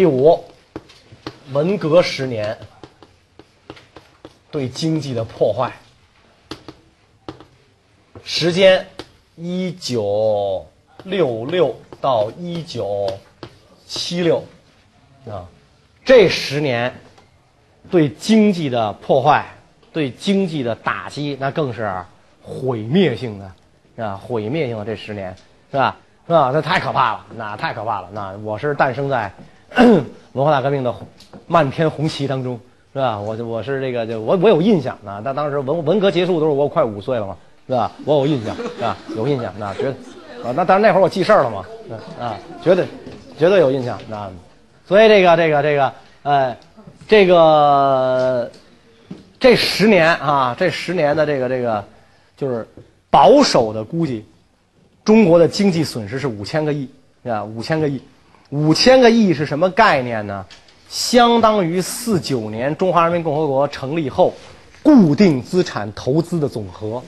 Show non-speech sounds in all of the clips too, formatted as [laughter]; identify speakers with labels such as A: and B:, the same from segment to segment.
A: 第五，文革十年对经济的破坏。时间：一九六六到一九七六，啊，这十年对经济的破坏、对经济的打击，那更是毁灭性的，啊？毁灭性的这十年，是吧？是吧？那太可怕了，那太可怕了。那我是诞生在 [coughs] 文化大革命的漫天红旗当中，是吧？我我是这个，就我我有印象啊。那当时文文革结束的时候，我快五岁了嘛。是吧？我有印象，是吧？有印象，那绝对啊，那当然那会儿我记事儿了嘛，啊，绝对，绝对有印象，那所以这个这个这个，呃，这个这十年啊，这十年的这个这个，就是保守的估计，中国的经济损失是五千个亿，啊，五千个亿，五千个亿是什么概念呢？相当于四九年中华人民共和国成立后固定资产投资的总和。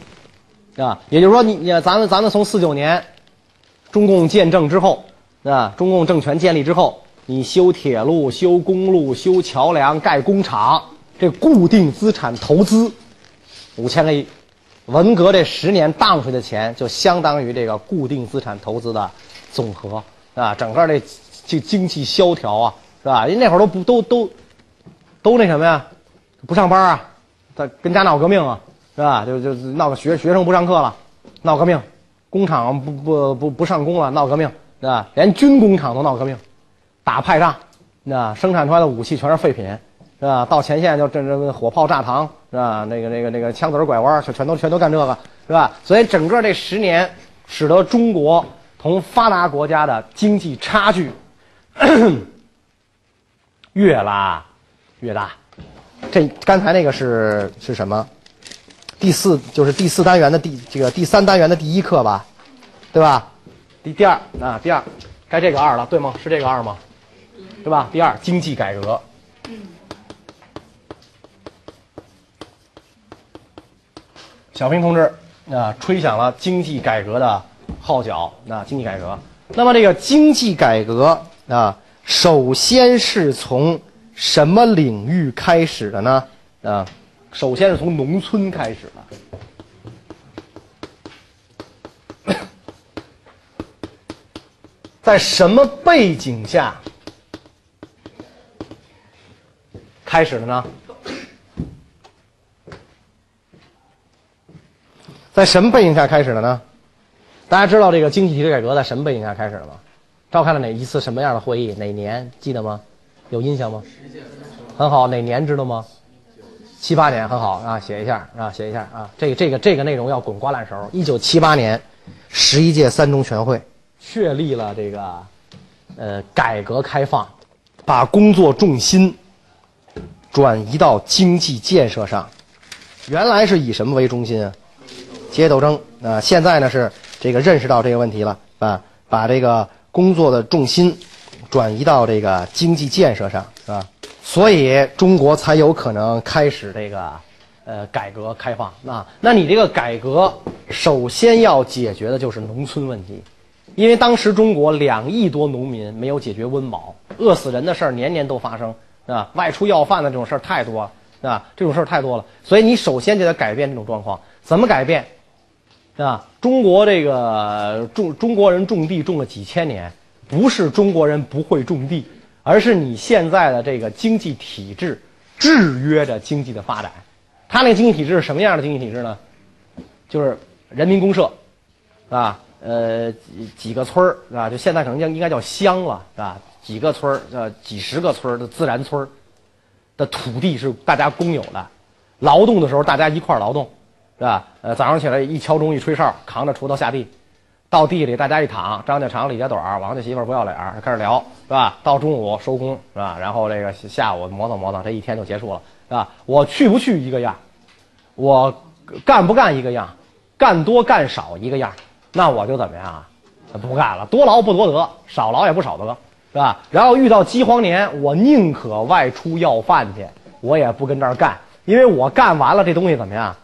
A: 啊，也就是说，你你咱们咱们从四九年，中共建政之后，啊，中共政权建立之后，你修铁路、修公路、修桥梁、盖工厂，这固定资产投资五千个亿，文革这十年荡出去的钱，就相当于这个固定资产投资的总和，啊，整个这这经济萧条啊，是吧？人那会儿都不都都都那什么呀，不上班啊，他跟家闹革命啊。是吧？就就闹个学学生不上课了，闹革命，工厂不不不不上工了，闹革命，是吧？连军工厂都闹革命，打派仗，那生产出来的武器全是废品，是吧？到前线就这这火炮炸膛，是吧？那个那个那个枪子拐弯，全全都全都干这个，是吧？所以整个这十年，使得中国同发达国家的经济差距 [coughs] 越拉越大。这刚才那个是是什么？第四就是第四单元的第这个第三单元的第一课吧，对吧？第第二啊，第二，该这个二了，对吗？是这个二吗？对吧？第二，经济改革。小平同志啊，吹响了经济改革的号角。那经济改革，那么这个经济改革啊，首先是从什么领域开始的呢？啊？首先是从农村开始的，[coughs] 在什么背景下开始的呢？在什么背景下开始的呢？大家知道这个经济体制改革在什么背景下开始的吗？召开了哪一次什么样的会议？哪年记得吗？有印象吗？很好，哪年知道吗？七八年很好啊，写一下啊，写一下啊。这个这个这个内容要滚瓜烂熟。一九七八年，十一届三中全会确立了这个呃改革开放，把工作重心转移到经济建设上。原来是以什么为中心啊？阶级斗争啊。现在呢是这个认识到这个问题了啊，把这个工作的重心转移到这个经济建设上，是吧？所以中国才有可能开始这个，呃，改革开放。那那你这个改革，首先要解决的就是农村问题，因为当时中国两亿多农民没有解决温饱，饿死人的事儿年年都发生，啊，外出要饭的这种事儿太多了，啊，这种事儿太多了。所以你首先就得改变这种状况。怎么改变？啊，中国这个种中国人种地种了几千年，不是中国人不会种地。而是你现在的这个经济体制制约着经济的发展，他那经济体制是什么样的经济体制呢？就是人民公社，啊，呃，几几个村儿，是吧？就现在可能叫应该叫乡了，是吧？几个村儿，呃，几十个村儿的自然村儿的土地是大家公有的，劳动的时候大家一块儿劳动，是吧？呃，早上起来一敲钟一吹哨，扛着锄头下地。到地里，大家一躺，张家长李家短王家媳妇不要脸，开始聊，是吧？到中午收工，是吧？然后这个下午磨蹭磨蹭，这一天就结束了，是吧？我去不去一个样，我干不干一个样，干多干少一个样，那我就怎么样啊？不干了，多劳不多得，少劳也不少得，是吧？然后遇到饥荒年，我宁可外出要饭去，我也不跟这儿干，因为我干完了这东西怎么样，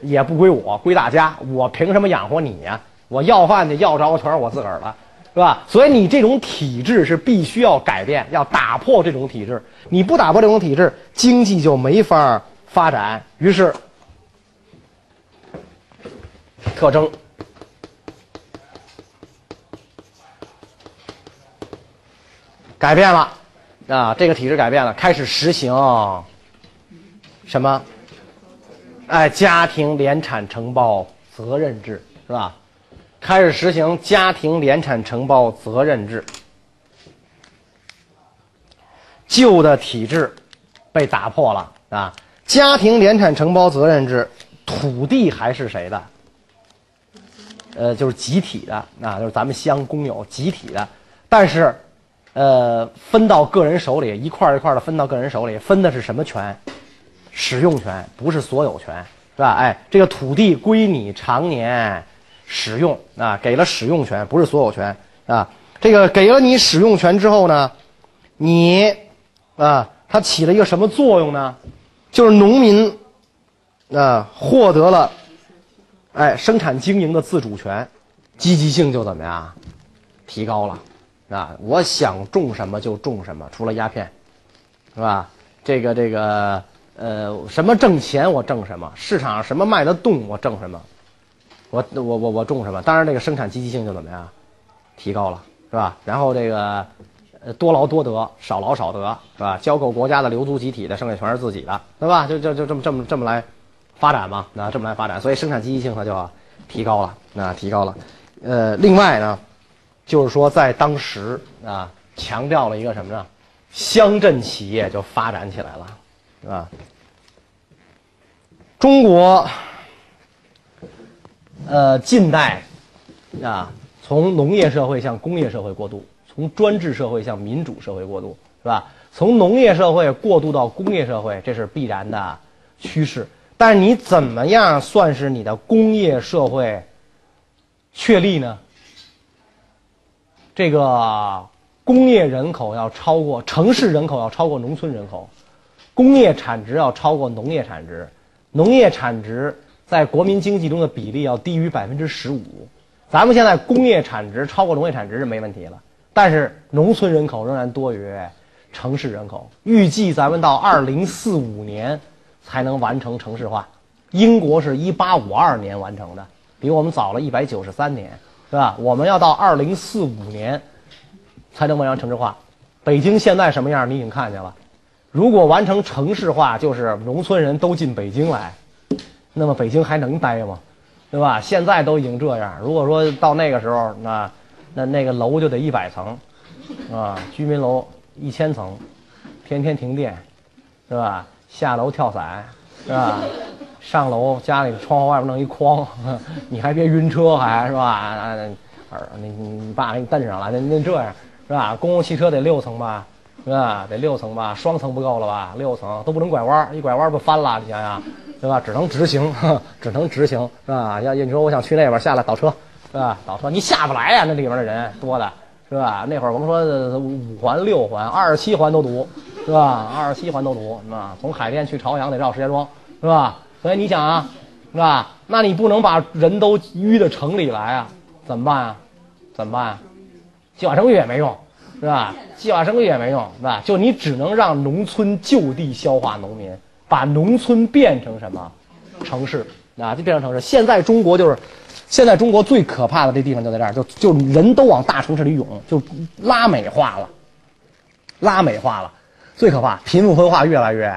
A: 也不归我，归大家，我凭什么养活你呀？我要饭去，要着全是我自个儿的，是吧？所以你这种体制是必须要改变，要打破这种体制。你不打破这种体制，经济就没法发展。于是，特征改变了啊，这个体制改变了，开始实行什么？哎，家庭联产承包责任制是吧？开始实行家庭联产承包责任制，旧的体制被打破了啊！家庭联产承包责任制，土地还是谁的？呃，就是集体的啊，就是咱们乡公有集体的，但是，呃，分到个人手里，一块一块的分到个人手里，分的是什么权？使用权不是所有权，是吧？哎，这个土地归你常年使用啊，给了使用权，不是所有权啊。这个给了你使用权之后呢，你啊，它起了一个什么作用呢？就是农民啊获得了哎生产经营的自主权，积极性就怎么样提高了啊？我想种什么就种什么，除了鸦片，是吧？这个这个。呃，什么挣钱我挣什么，市场上什么卖得动我挣什么，我我我我种什么，当然这个生产积极性就怎么样，提高了，是吧？然后这个，呃，多劳多得，少劳少得，是吧？交够国家的留足集体的，剩下全是自己的，对吧？就就就这么这么这么来发展嘛，那这么来发展，所以生产积极性它就提高了，那提高了。呃，另外呢，就是说在当时啊，强调了一个什么呢？乡镇企业就发展起来了。是吧？中国，呃，近代啊，从农业社会向工业社会过渡，从专制社会向民主社会过渡，是吧？从农业社会过渡到工业社会，这是必然的趋势。但是你怎么样算是你的工业社会确立呢？这个工业人口要超过城市人口，要超过农村人口。工业产值要超过农业产值，农业产值在国民经济中的比例要低于百分之十五。咱们现在工业产值超过农业产值是没问题了，但是农村人口仍然多于城市人口。预计咱们到二零四五年才能完成城市化，英国是一八五二年完成的，比我们早了一百九十三年，是吧？我们要到二零四五年才能完成城市化。北京现在什么样，你已经看见了。如果完成城市化，就是农村人都进北京来，那么北京还能待吗？对吧？现在都已经这样。如果说到那个时候，那那那个楼就得一百层，啊，居民楼一千层，天天停电，是吧？下楼跳伞，是吧？上楼家里窗户外面弄一筐，[laughs] 你还别晕车，还是吧？啊，你你你爸给你蹬上了，那那这样是吧？公共汽车得六层吧？是吧？得六层吧，双层不够了吧？六层都不能拐弯，一拐弯不翻了？你想想，对吧？只能直行，[laughs] 只能直行，是吧？要你说我想去那边下来倒车，是吧？倒车你下不来呀，那里边的人多的，是吧？那会儿甭说五环六环，二十七环都堵，是吧？二十七环都堵，是吧？从海淀去朝阳得绕石家庄，是吧？所以你想啊，是吧？那你不能把人都淤到城里来啊？怎么办啊？怎么办啊？计划生育也没用。是吧？计划生育也没用，是吧？就你只能让农村就地消化农民，把农村变成什么？城市啊，就变成城市。现在中国就是，现在中国最可怕的这地方就在这儿，就就人都往大城市里涌，就拉美化了，拉美化了，最可怕，贫富分化越来越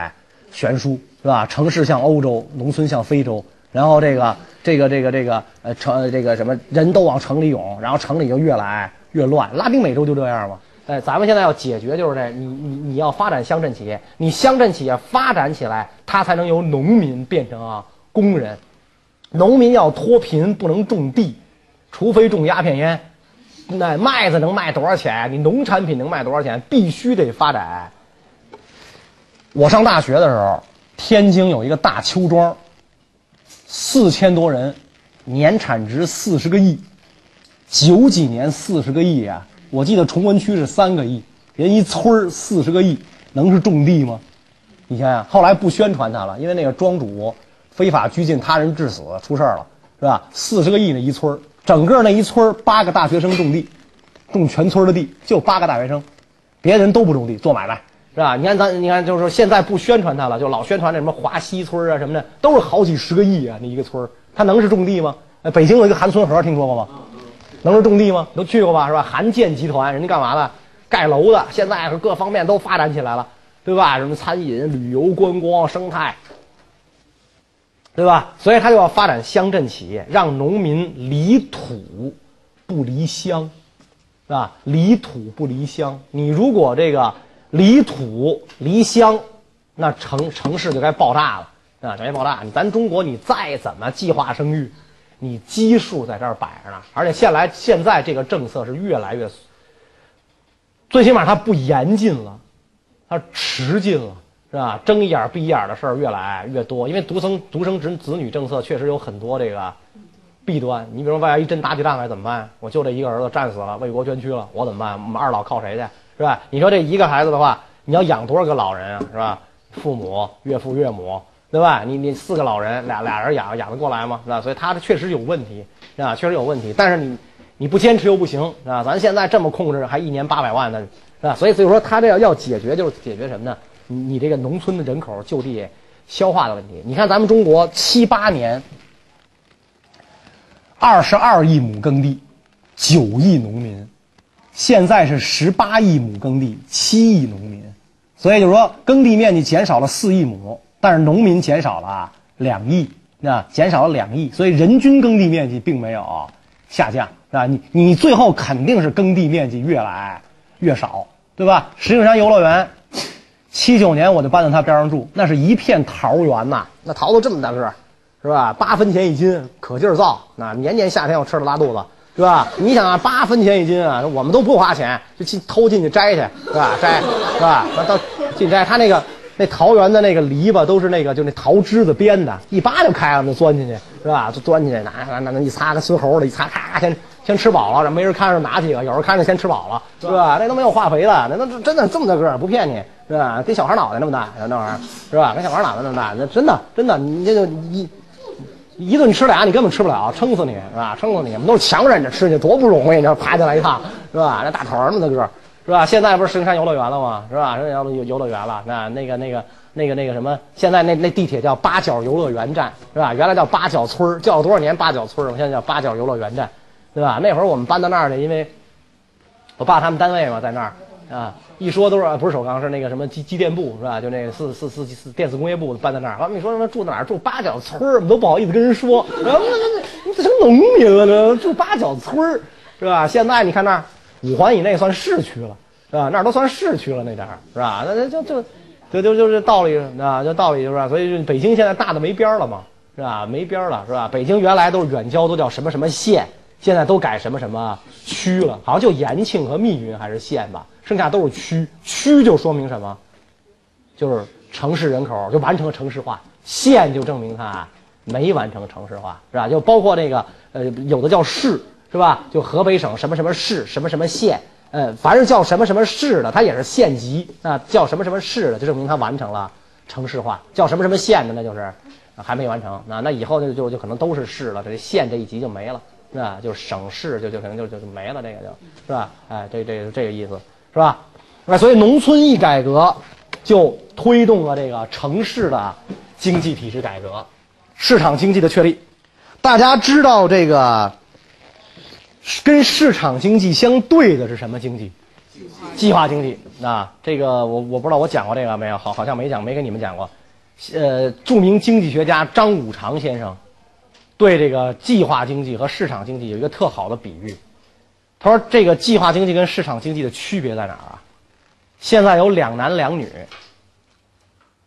A: 悬殊，是吧？城市像欧洲，农村像非洲，然后这个这个这个这个呃城这个什么人都往城里涌，然后城里就越来越乱。拉丁美洲就这样嘛。哎，咱们现在要解决就是这，你你你要发展乡镇企业，你乡镇企业发展起来，它才能由农民变成啊工人。农民要脱贫，不能种地，除非种鸦片烟。那麦子能卖多少钱？你农产品能卖多少钱？必须得发展。我上大学的时候，天津有一个大邱庄，四千多人，年产值四十个亿，九几年四十个亿啊。我记得崇文区是三个亿，人一村儿四十个亿，能是种地吗？你想想，后来不宣传它了，因为那个庄主非法拘禁他人致死出事儿了，是吧？四十个亿那一村儿，整个那一村儿八个大学生种地，种全村的地，就八个大学生，别人都不种地，做买卖，是吧？你看咱，你看就是说现在不宣传它了，就老宣传那什么华西村啊什么的，都是好几十个亿啊，那一个村它能是种地吗？北京有一个韩村河，听说过吗？能是种地吗？都去过吧，是吧？韩建集团人家干嘛的？盖楼的，现在是各方面都发展起来了，对吧？什么餐饮、旅游、观光、生态，对吧？所以他就要发展乡镇企业，让农民离土不离乡，是吧？离土不离乡。你如果这个离土离乡，那城城市就该爆炸了，啊，就该爆炸。咱中国你再怎么计划生育，你基数在这儿摆着呢，而且现来现在这个政策是越来越。最起码它不严禁了，它迟进了，是吧？睁一眼闭一眼的事儿越来越多，因为独生独生子子女政策确实有很多这个弊端。你比如说，万一真打起仗来怎么办？我就这一个儿子战死了，为国捐躯了，我怎么办？我们二老靠谁去？是吧？你说这一个孩子的话，你要养多少个老人啊？是吧？父母、岳父、岳母，对吧？你你四个老人，俩俩人养养得过来吗？是吧？所以他这确实有问题，是吧？确实有问题，但是你。你不坚持又不行，是吧？咱现在这么控制，还一年八百万呢，是吧？所以，所以说他这要要解决，就是解决什么呢？你你这个农村的人口就地消化的问题。你看咱们中国七八年，二十二亿亩耕地，九亿农民，现在是十八亿亩耕地，七亿农民，所以就是说耕地面积减少了四亿亩，但是农民减少了两亿，啊，减少了两亿，所以人均耕地面积并没有下降。是吧？你你最后肯定是耕地面积越来越少，对吧？石景山游乐园，七九年我就搬到它边上住，那是一片桃园呐，那桃子这么大个儿，是吧？八分钱一斤，可劲儿造，那年年夏天我吃了拉肚子，是吧？你想啊，八分钱一斤啊，我们都不花钱，就进偷进去摘去，是吧？摘，是吧？那到进摘，他那个。那桃园的那个篱笆都是那个，就那桃枝子编的，一扒就开了，就钻进去，是吧？就钻进去，拿拿拿，一擦跟孙猴的，一擦，咔，先先吃饱了，没人看着拿几个，有人看着先吃饱了，是吧？那都没有化肥的，那那真的这么大个儿，不骗你，是吧？跟小孩脑袋那么大，那玩意儿，是吧？跟小孩脑袋那么大，那真的真的，你这就一一顿吃俩，你根本吃不了，撑死你，是吧？撑死你，我们都是强忍着吃去，多不容易，你说爬起来一趟，是吧？那大头那么大个儿。是吧？现在不是石景山游乐园了吗？是吧？石景山游游乐园了。那那个那个那个那个什么？现在那那地铁叫八角游乐园站，是吧？原来叫八角村叫了多少年八角村我现在叫八角游乐园站，对吧？那会儿我们搬到那儿呢，因为我爸他们单位嘛在那儿啊。一说都是不是首钢，是那个什么机机电部，是吧？就那个四四四四电子工业部搬在那儿。完了，你说他妈住哪儿？住八角村我们都不好意思跟人说。[laughs] 然后那那你成农民了呢？住八角村是吧？现在你看那儿。五环以内算市区了，是吧？那儿都算市区了，那点儿是吧？那那就就就就就是道理啊，就道理就是，所以北京现在大的没边儿了嘛，是吧？没边儿了，是吧？北京原来都是远郊，都叫什么什么县，现在都改什么什么区了，好像就延庆和密云还是县吧，剩下都是区。区就说明什么？就是城市人口就完成了城市化，县就证明它没完成城市化，是吧？就包括那个呃，有的叫市。是吧？就河北省什么什么市，什么什么县，呃，凡是叫什么什么市的，它也是县级。那叫什么什么市的，就证明它完成了城市化；叫什么什么县的，那就是还没完成。那那以后就就就可能都是市了，这县这一级就没了，是吧？就省市就就可能就就就没了，这个就是吧？哎，这这这个意思是吧？那所以农村一改革，就推动了这个城市的经济体制改革，市场经济的确立。大家知道这个。跟市场经济相对的是什么经济？计划经济啊，这个我我不知道我讲过这个没有？好，好像没讲，没跟你们讲过。呃，著名经济学家张五常先生对这个计划经济和市场经济有一个特好的比喻。他说，这个计划经济跟市场经济的区别在哪儿啊？现在有两男两女，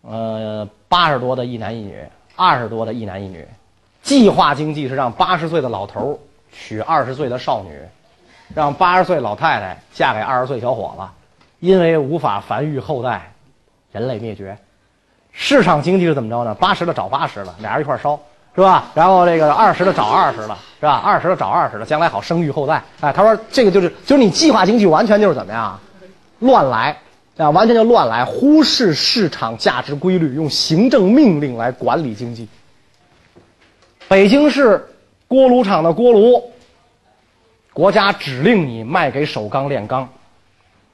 A: 呃，八十多的一男一女，二十多的一男一女。计划经济是让八十岁的老头儿。娶二十岁的少女，让八十岁老太太嫁给二十岁小伙子，因为无法繁育后代，人类灭绝。市场经济是怎么着呢？八十的找八十的，俩人一块烧，是吧？然后这个二十的找二十的，是吧？二十的找二十的，将来好生育后代。哎，他说这个就是就是你计划经济完全就是怎么样，乱来啊，完全就乱来，忽视市场价值规律，用行政命令来管理经济。北京市。锅炉厂的锅炉，国家指令你卖给首钢炼钢，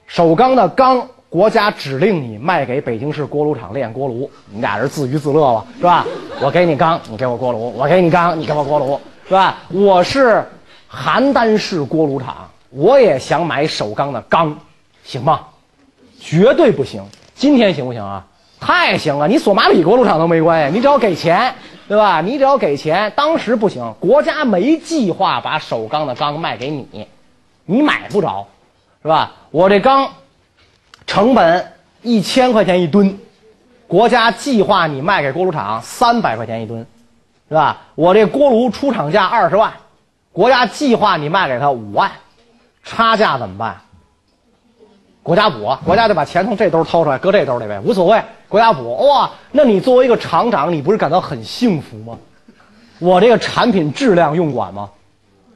A: 首钢的钢，国家指令你卖给北京市锅炉厂炼锅炉，你俩人自娱自乐吧，是吧？我给你钢，你给我锅炉；我给你钢，你给我锅炉，是吧？我是邯郸市锅炉厂，我也想买首钢的钢，行吗？绝对不行。今天行不行啊？太行了，你索马里锅炉厂都没关系，你只要给钱，对吧？你只要给钱，当时不行，国家没计划把首钢的钢卖给你，你买不着，是吧？我这钢成本一千块钱一吨，国家计划你卖给锅炉厂三百块钱一吨，是吧？我这锅炉出厂价二十万，国家计划你卖给他五万，差价怎么办？国家补，国家就把钱从这兜掏出来，搁这兜里呗，无所谓。国家补，哇，那你作为一个厂长，你不是感到很幸福吗？我这个产品质量用管吗？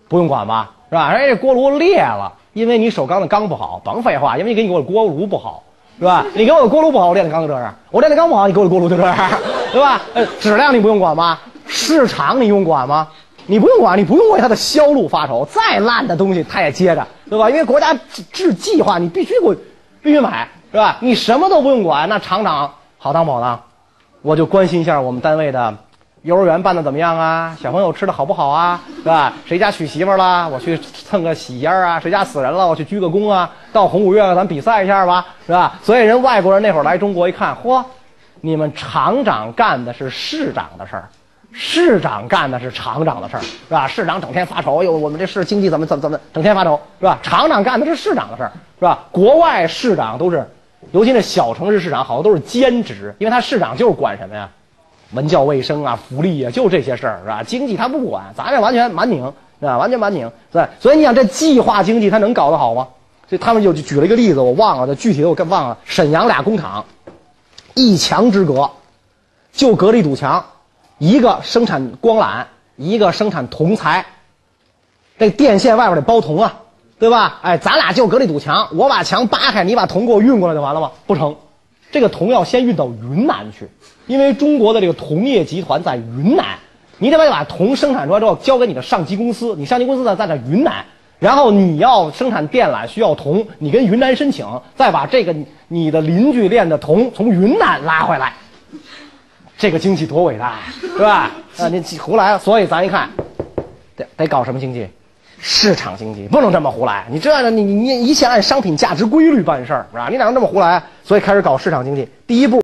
A: 不用管吧，是吧？人家锅炉裂了，因为你首钢的钢不好，甭废话，因为你给你给我锅炉不好，是吧？你给我的锅炉不好，我炼的钢就这样；我炼的钢不好，你给我的锅炉就这样，对吧？呃，质量你不用管吗？市场你用管吗？你不用管，你不用为它的销路发愁。再烂的东西，它也接着，对吧？因为国家制计划，你必须给我必须买，是吧？你什么都不用管，那厂长好当不好当？我就关心一下我们单位的幼儿园办的怎么样啊？小朋友吃的好不好啊？是吧？谁家娶媳妇了？我去蹭个喜烟啊？谁家死人了？我去鞠个躬啊？到红五月咱比赛一下吧，是吧？所以人外国人那会儿来中国一看，嚯，你们厂长干的是市长的事儿。市长干的是厂长的事儿，是吧？市长整天发愁，哎呦，我们这市经济怎么怎么怎么，整天发愁，是吧？厂长干的是市长的事儿，是吧？国外市长都是，尤其那小城市市长，好多都是兼职，因为他市长就是管什么呀？文教卫生啊，福利啊，就这些事儿，是吧？经济他不管，咱这完全蛮拧，是吧？完全蛮拧，对。所以你想，这计划经济他能搞得好吗？所以他们就举了一个例子，我忘了，这具体的我更忘了。沈阳俩工厂，一墙之隔，就隔了一堵墙。一个生产光缆，一个生产铜材。这电线外边得包铜啊，对吧？哎，咱俩就隔了一堵墙，我把墙扒开，你把铜给我运过来就完了吗？不成，这个铜要先运到云南去，因为中国的这个铜业集团在云南，你得把把铜生产出来之后交给你的上级公司，你上级公司呢在在云南，然后你要生产电缆需要铜，你跟云南申请，再把这个你的邻居炼的铜从云南拉回来。这个经济多伟大，[laughs] 是吧？啊，你胡来，所以咱一看，得得搞什么经济？市场经济不能这么胡来。你这样，你你你一切按商品价值规律办事儿，是吧？你哪能这么胡来？所以开始搞市场经济，第一步。